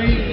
three.